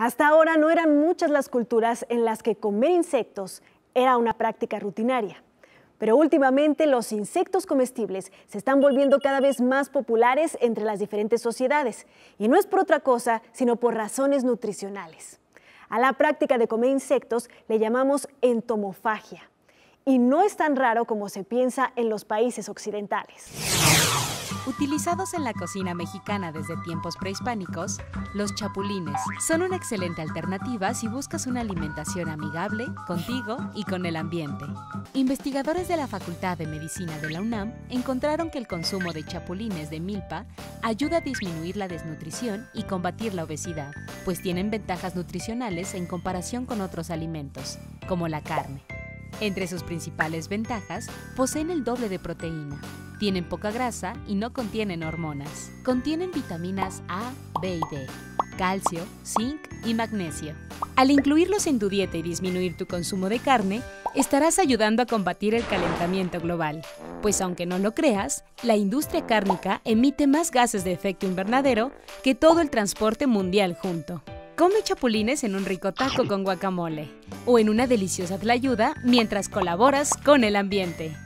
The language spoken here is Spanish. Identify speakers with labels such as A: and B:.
A: Hasta ahora no eran muchas las culturas en las que comer insectos era una práctica rutinaria. Pero últimamente los insectos comestibles se están volviendo cada vez más populares entre las diferentes sociedades. Y no es por otra cosa, sino por razones nutricionales. A la práctica de comer insectos le llamamos entomofagia. Y no es tan raro como se piensa en los países occidentales.
B: Utilizados en la cocina mexicana desde tiempos prehispánicos, los chapulines son una excelente alternativa si buscas una alimentación amigable contigo y con el ambiente. Investigadores de la Facultad de Medicina de la UNAM encontraron que el consumo de chapulines de milpa ayuda a disminuir la desnutrición y combatir la obesidad, pues tienen ventajas nutricionales en comparación con otros alimentos, como la carne. Entre sus principales ventajas, poseen el doble de proteína, tienen poca grasa y no contienen hormonas. Contienen vitaminas A, B y D, calcio, zinc y magnesio. Al incluirlos en tu dieta y disminuir tu consumo de carne, estarás ayudando a combatir el calentamiento global, pues aunque no lo creas, la industria cárnica emite más gases de efecto invernadero que todo el transporte mundial junto. Come chapulines en un rico taco con guacamole o en una deliciosa tlayuda mientras colaboras con el ambiente.